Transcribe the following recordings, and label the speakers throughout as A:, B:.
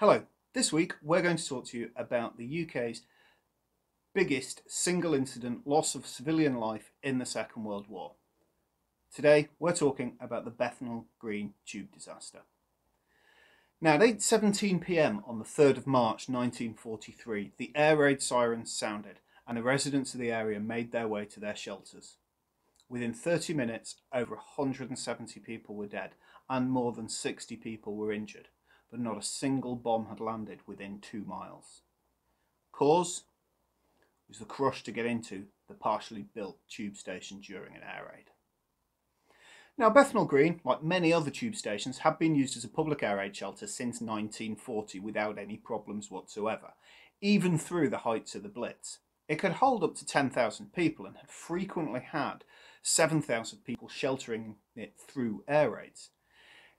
A: Hello, this week we're going to talk to you about the UK's biggest single incident loss of civilian life in the Second World War. Today we're talking about the Bethnal Green tube disaster. Now at 8.17pm on the 3rd of March 1943 the air raid sirens sounded and the residents of the area made their way to their shelters. Within 30 minutes over 170 people were dead and more than 60 people were injured but not a single bomb had landed within two miles. Cause was the crush to get into the partially built tube station during an air raid. Now, Bethnal Green, like many other tube stations, had been used as a public air raid shelter since 1940 without any problems whatsoever, even through the heights of the Blitz. It could hold up to 10,000 people and had frequently had 7,000 people sheltering it through air raids.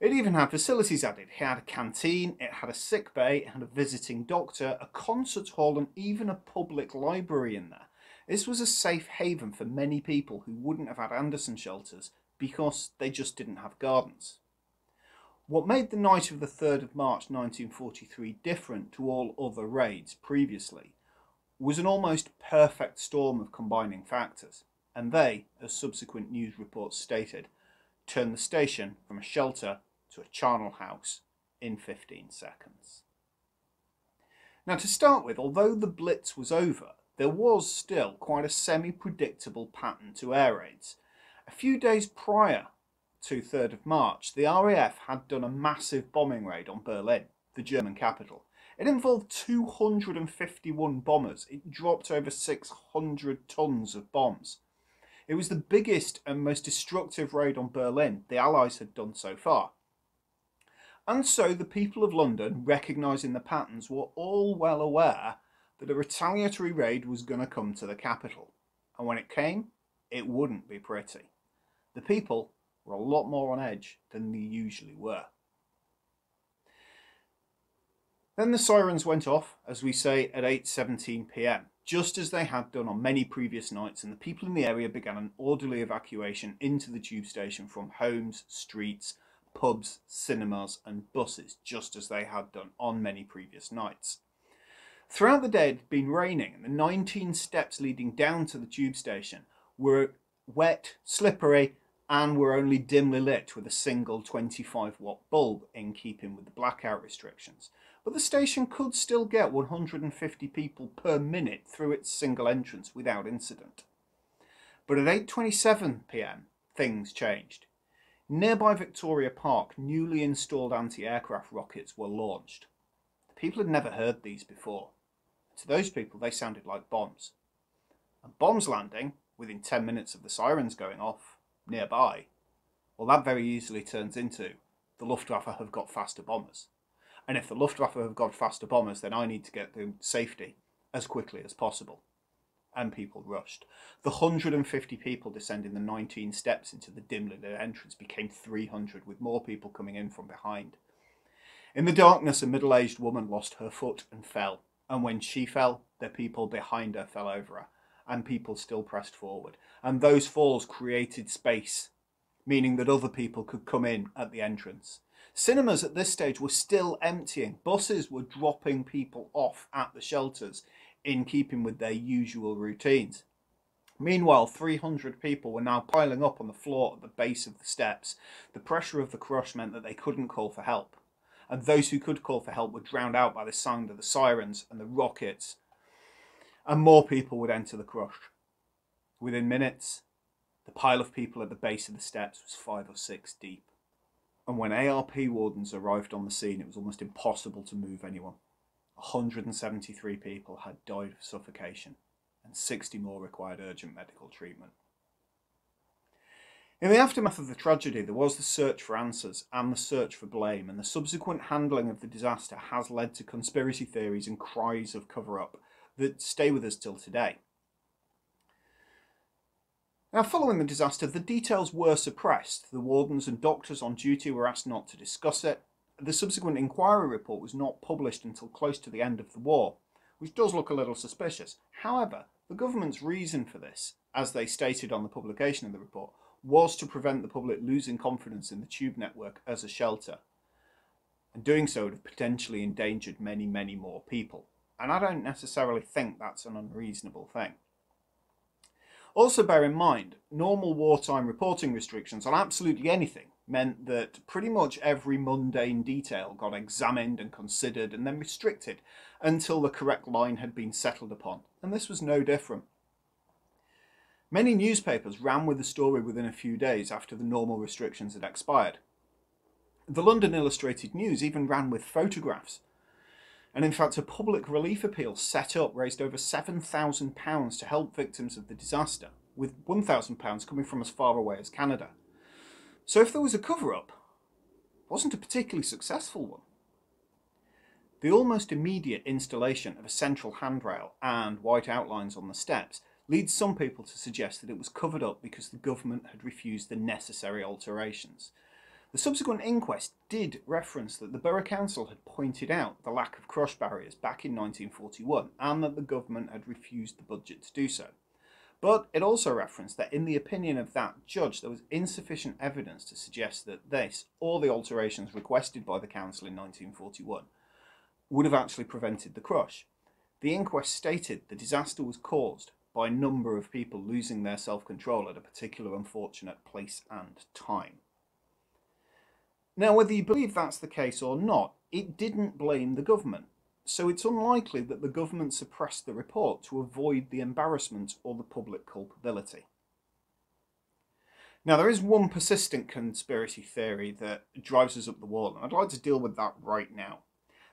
A: It even had facilities added. It had a canteen, it had a sick bay, it had a visiting doctor, a concert hall, and even a public library in there. This was a safe haven for many people who wouldn't have had Anderson shelters because they just didn't have gardens. What made the night of the 3rd of March 1943 different to all other raids previously was an almost perfect storm of combining factors, and they, as subsequent news reports stated, turned the station from a shelter to a charnel house in 15 seconds. Now to start with, although the Blitz was over, there was still quite a semi-predictable pattern to air raids. A few days prior to 3rd of March, the RAF had done a massive bombing raid on Berlin, the German capital. It involved 251 bombers. It dropped over 600 tons of bombs. It was the biggest and most destructive raid on Berlin the Allies had done so far. And so the people of London, recognising the patterns, were all well aware that a retaliatory raid was going to come to the capital. And when it came, it wouldn't be pretty. The people were a lot more on edge than they usually were. Then the sirens went off, as we say, at 8.17pm, just as they had done on many previous nights, and the people in the area began an orderly evacuation into the tube station from homes, streets, pubs, cinemas, and buses, just as they had done on many previous nights. Throughout the day, it had been raining, and the 19 steps leading down to the tube station were wet, slippery, and were only dimly lit with a single 25 watt bulb in keeping with the blackout restrictions. But the station could still get 150 people per minute through its single entrance without incident. But at 8.27 pm, things changed. Nearby Victoria Park, newly installed anti-aircraft rockets were launched. The people had never heard these before. To those people, they sounded like bombs. And bombs landing, within 10 minutes of the sirens going off, nearby, well, that very easily turns into the Luftwaffe have got faster bombers. And if the Luftwaffe have got faster bombers, then I need to get them safety as quickly as possible and people rushed. The 150 people descending the 19 steps into the dimly lit entrance became 300, with more people coming in from behind. In the darkness, a middle aged woman lost her foot and fell, and when she fell, the people behind her fell over her, and people still pressed forward. And those falls created space, meaning that other people could come in at the entrance. Cinemas at this stage were still emptying. Buses were dropping people off at the shelters in keeping with their usual routines. Meanwhile, 300 people were now piling up on the floor at the base of the steps. The pressure of the crush meant that they couldn't call for help, and those who could call for help were drowned out by the sound of the sirens and the rockets, and more people would enter the crush. Within minutes, the pile of people at the base of the steps was five or six deep. And when ARP wardens arrived on the scene, it was almost impossible to move anyone. 173 people had died of suffocation and 60 more required urgent medical treatment. In the aftermath of the tragedy, there was the search for answers and the search for blame, and the subsequent handling of the disaster has led to conspiracy theories and cries of cover up that stay with us till today. Now, following the disaster, the details were suppressed. The wardens and doctors on duty were asked not to discuss it, the subsequent inquiry report was not published until close to the end of the war, which does look a little suspicious. However, the government's reason for this, as they stated on the publication of the report, was to prevent the public losing confidence in the tube network as a shelter. and doing so would have potentially endangered many, many more people. And I don't necessarily think that's an unreasonable thing. Also, bear in mind, normal wartime reporting restrictions on absolutely anything meant that pretty much every mundane detail got examined and considered and then restricted until the correct line had been settled upon, and this was no different. Many newspapers ran with the story within a few days after the normal restrictions had expired. The London Illustrated News even ran with photographs. And in fact, a public relief appeal set up raised over £7,000 to help victims of the disaster, with £1,000 coming from as far away as Canada. So if there was a cover-up, wasn't a particularly successful one. The almost immediate installation of a central handrail and white outlines on the steps leads some people to suggest that it was covered up because the government had refused the necessary alterations. The subsequent inquest did reference that the Borough Council had pointed out the lack of crush barriers back in 1941 and that the government had refused the budget to do so. But it also referenced that in the opinion of that judge there was insufficient evidence to suggest that this, or the alterations requested by the council in 1941, would have actually prevented the crush. The inquest stated the disaster was caused by a number of people losing their self-control at a particular unfortunate place and time. Now, whether you believe that's the case or not, it didn't blame the government, so it's unlikely that the government suppressed the report to avoid the embarrassment or the public culpability. Now, there is one persistent conspiracy theory that drives us up the wall, and I'd like to deal with that right now.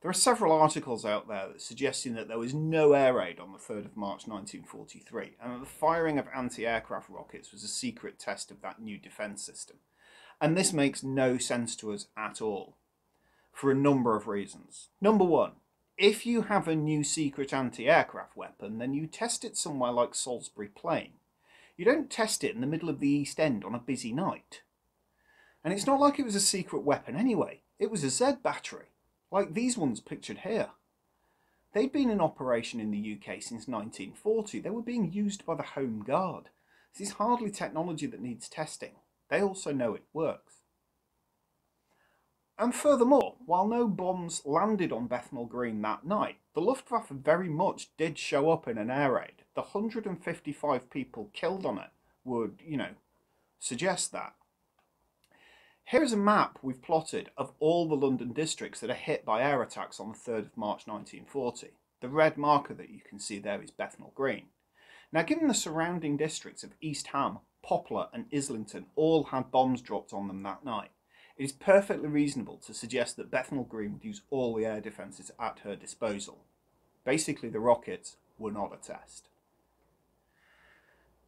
A: There are several articles out there that suggesting that there was no air raid on the 3rd of March 1943, and that the firing of anti-aircraft rockets was a secret test of that new defence system. And this makes no sense to us at all, for a number of reasons. Number one, if you have a new secret anti-aircraft weapon, then you test it somewhere like Salisbury Plain. You don't test it in the middle of the East End on a busy night. And it's not like it was a secret weapon anyway. It was a Z battery, like these ones pictured here. They'd been in operation in the UK since 1940. They were being used by the Home Guard. This is hardly technology that needs testing. They also know it works. And furthermore, while no bombs landed on Bethnal Green that night, the Luftwaffe very much did show up in an air raid. The 155 people killed on it would, you know, suggest that. Here's a map we've plotted of all the London districts that are hit by air attacks on the 3rd of March 1940. The red marker that you can see there is Bethnal Green. Now, given the surrounding districts of East Ham, Poplar and Islington all had bombs dropped on them that night, it is perfectly reasonable to suggest that Bethnal Green would use all the air defences at her disposal. Basically, the rockets were not a test.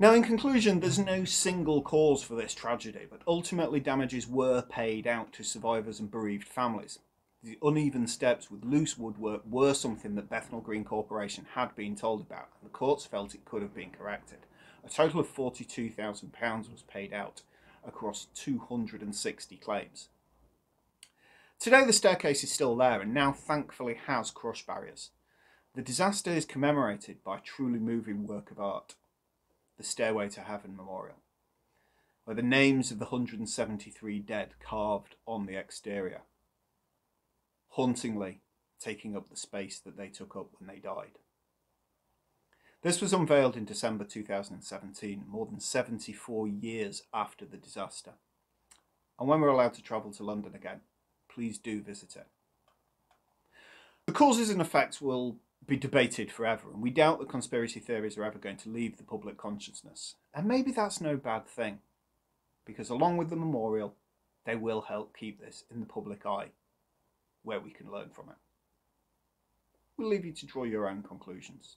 A: Now, in conclusion, there's no single cause for this tragedy, but ultimately damages were paid out to survivors and bereaved families. The uneven steps with loose woodwork were something that Bethnal Green Corporation had been told about, and the courts felt it could have been corrected. A total of £42,000 was paid out, across 260 claims. Today the staircase is still there and now thankfully has crush barriers. The disaster is commemorated by a truly moving work of art, the Stairway to Heaven Memorial, where the names of the 173 dead carved on the exterior, hauntingly taking up the space that they took up when they died. This was unveiled in December 2017, more than 74 years after the disaster. And when we're allowed to travel to London again, please do visit it. The causes and effects will be debated forever, and we doubt that conspiracy theories are ever going to leave the public consciousness. And maybe that's no bad thing, because along with the memorial, they will help keep this in the public eye, where we can learn from it. We'll leave you to draw your own conclusions.